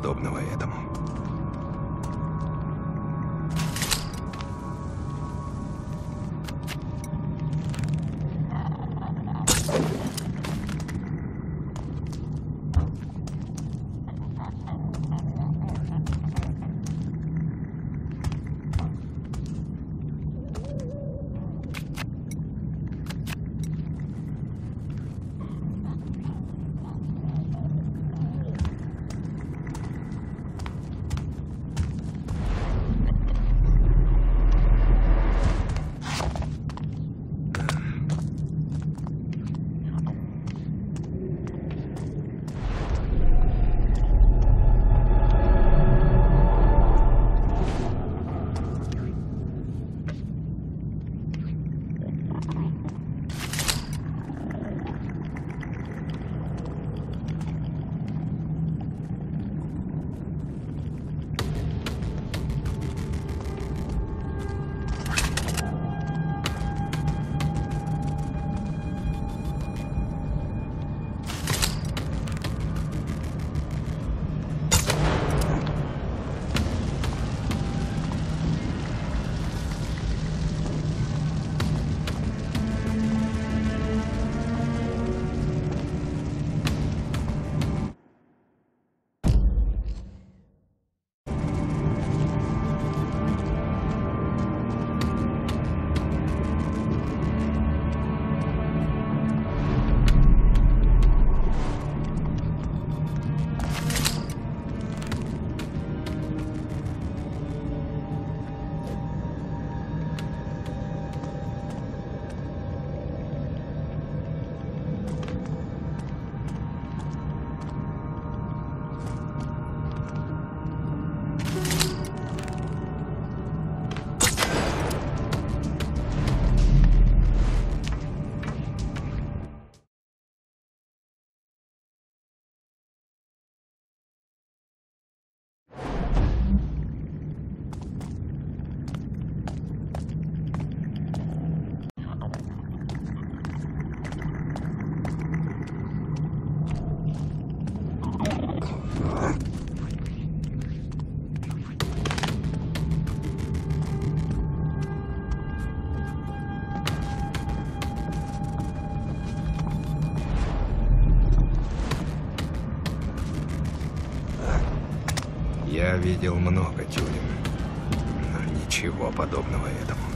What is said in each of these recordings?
подобного этому. Я видел много тюрем, но ничего подобного этому.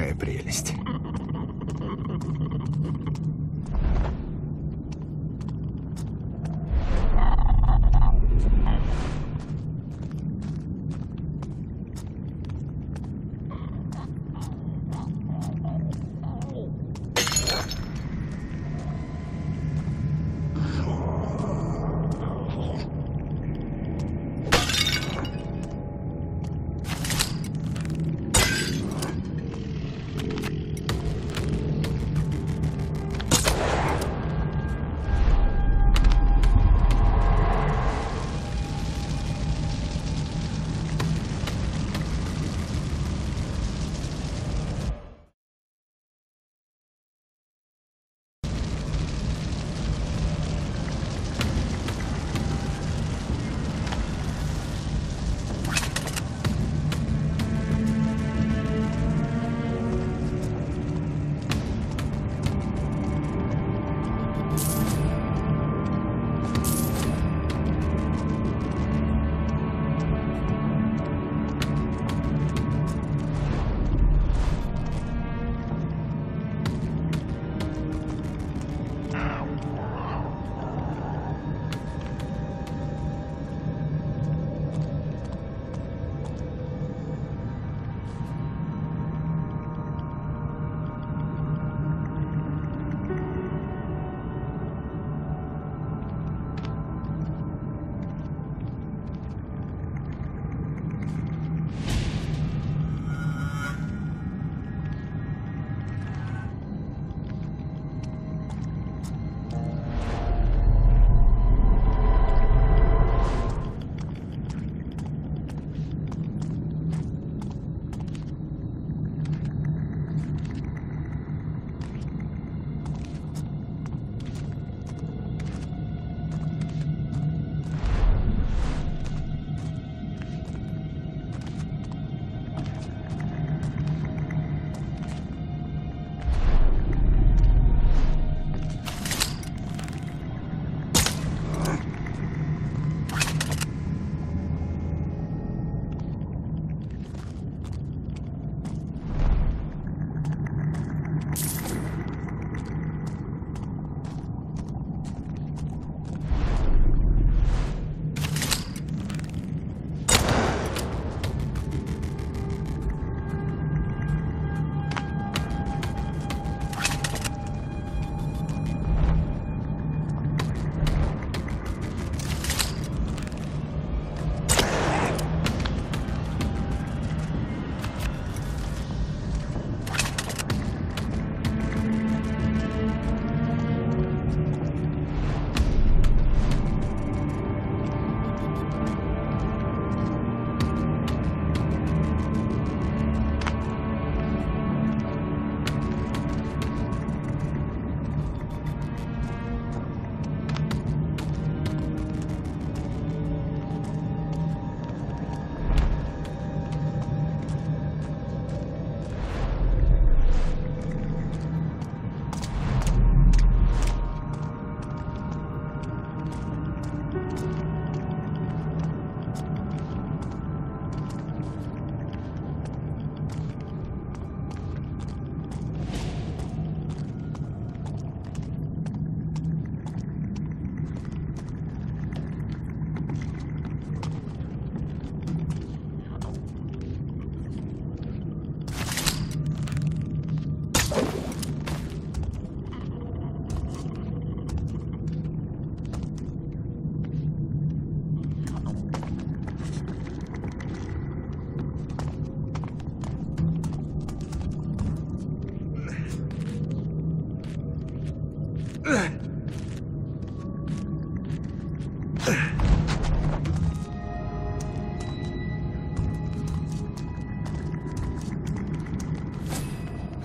Какая прелесть.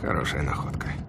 Хорошая находка.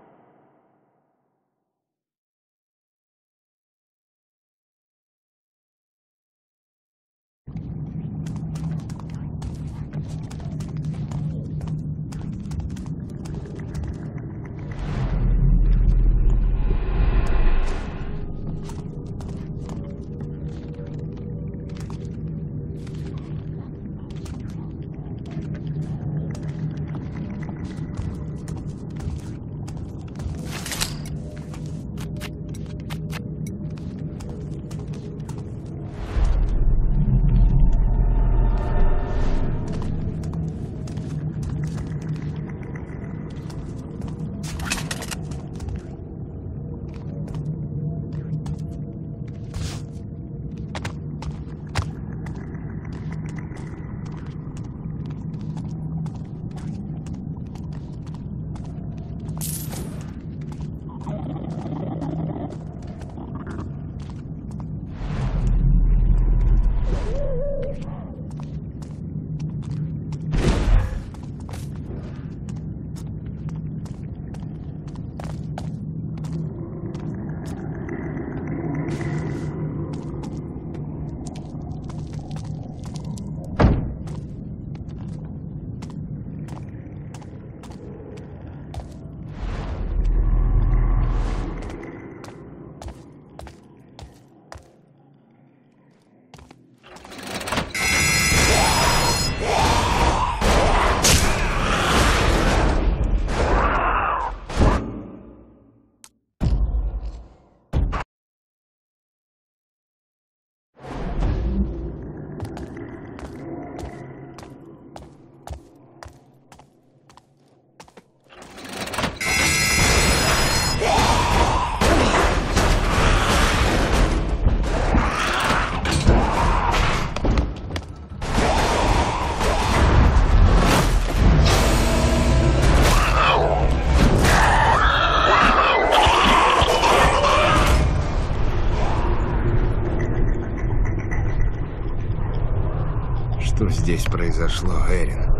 Произошло, Эрин?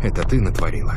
Это ты натворила?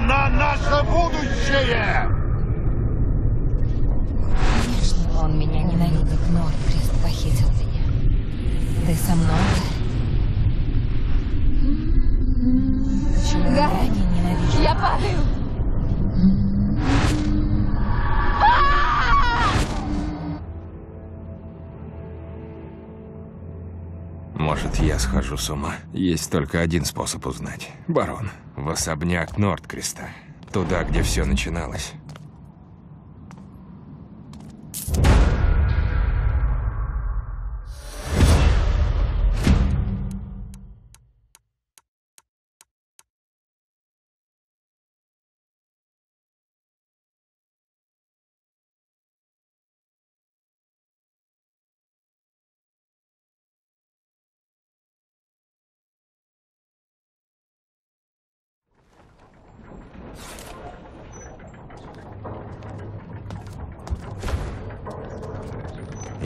Она наше будущее! Конечно, он меня ненавидит. Нордкрест похитил меня. Ты со мной? Почему я не ненавижу? Я падаю! Может, я схожу с ума? Есть только один способ узнать. Барон. В особняк Нордкреста. Туда, где все начиналось.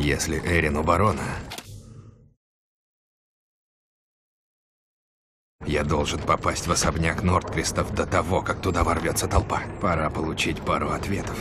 Если Эрин у барона... Я должен попасть в особняк Нордкрестов до того, как туда ворвется толпа. Пора получить пару ответов.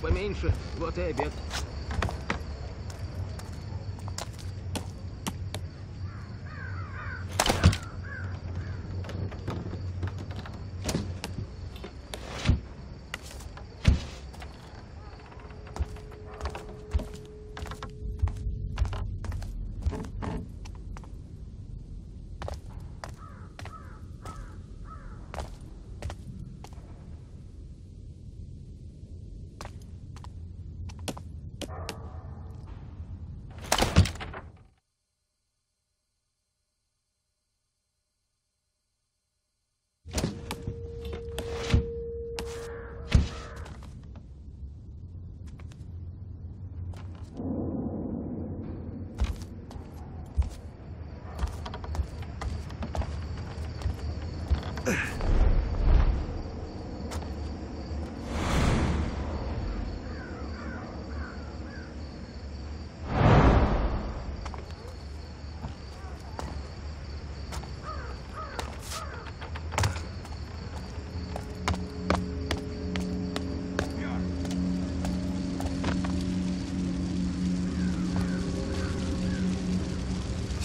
Поменьше, вот и обед.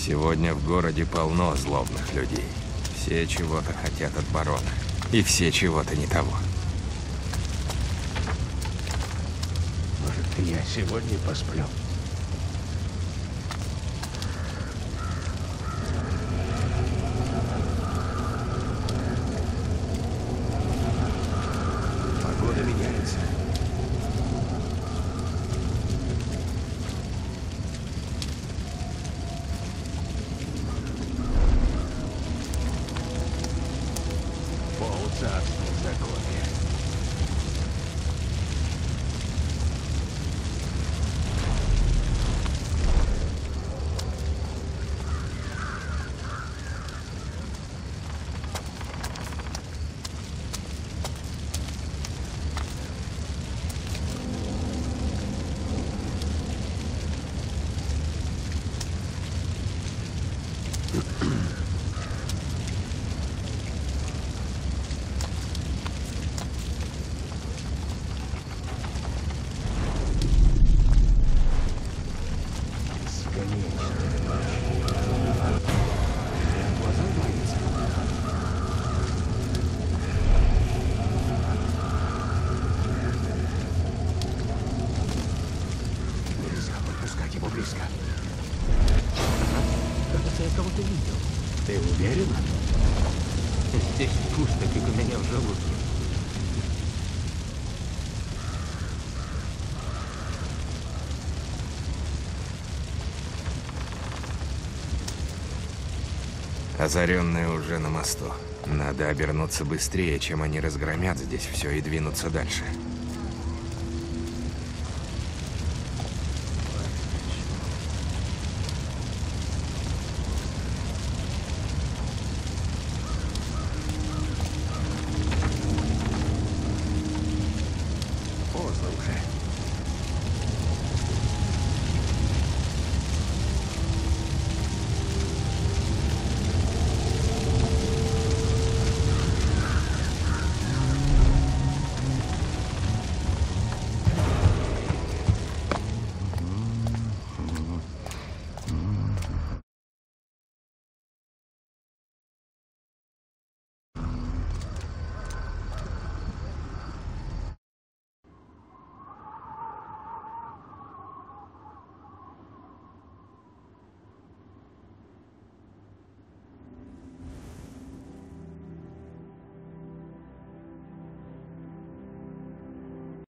Сегодня в городе полно злобных людей. Все чего-то хотят от барона. И все чего-то не того. Может, я сегодня посплю? Озаренные уже на мосту. Надо обернуться быстрее, чем они разгромят здесь все и двинуться дальше.